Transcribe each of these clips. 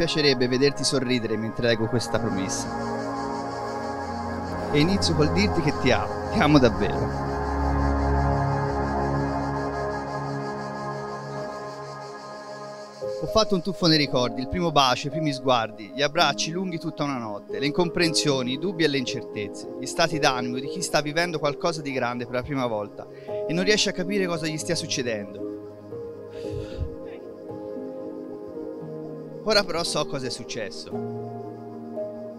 Piacerebbe vederti sorridere mentre leggo questa promessa. E inizio col dirti che ti amo, ti amo davvero. Ho fatto un tuffo nei ricordi, il primo bacio, i primi sguardi, gli abbracci lunghi tutta una notte, le incomprensioni, i dubbi e le incertezze, gli stati d'animo di chi sta vivendo qualcosa di grande per la prima volta e non riesce a capire cosa gli stia succedendo. Ora però so cosa è successo.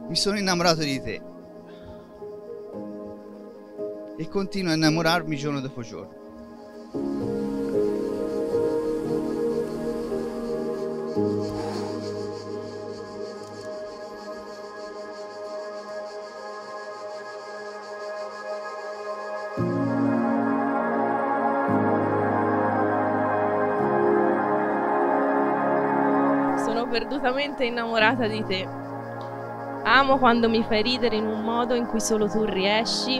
Mi sono innamorato di te. E continuo a innamorarmi giorno dopo giorno. Perdutamente innamorata di te. Amo quando mi fai ridere in un modo in cui solo tu riesci,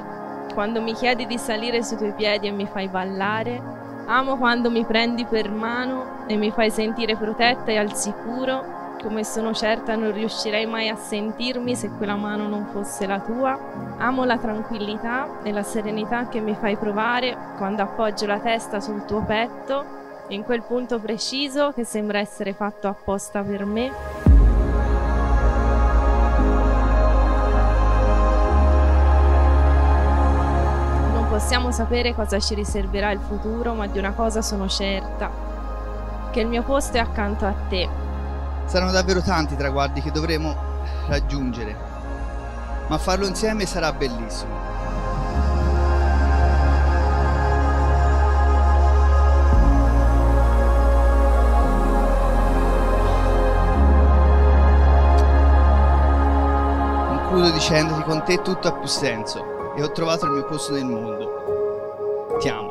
quando mi chiedi di salire sui tuoi piedi e mi fai ballare. Amo quando mi prendi per mano e mi fai sentire protetta e al sicuro, come sono certa non riuscirei mai a sentirmi se quella mano non fosse la tua. Amo la tranquillità e la serenità che mi fai provare quando appoggio la testa sul tuo petto in quel punto preciso che sembra essere fatto apposta per me. Non possiamo sapere cosa ci riserverà il futuro, ma di una cosa sono certa, che il mio posto è accanto a te. Saranno davvero tanti i traguardi che dovremo raggiungere, ma farlo insieme sarà bellissimo. Dicendoti con te tutto ha più senso e ho trovato il mio posto nel mondo. Ti amo.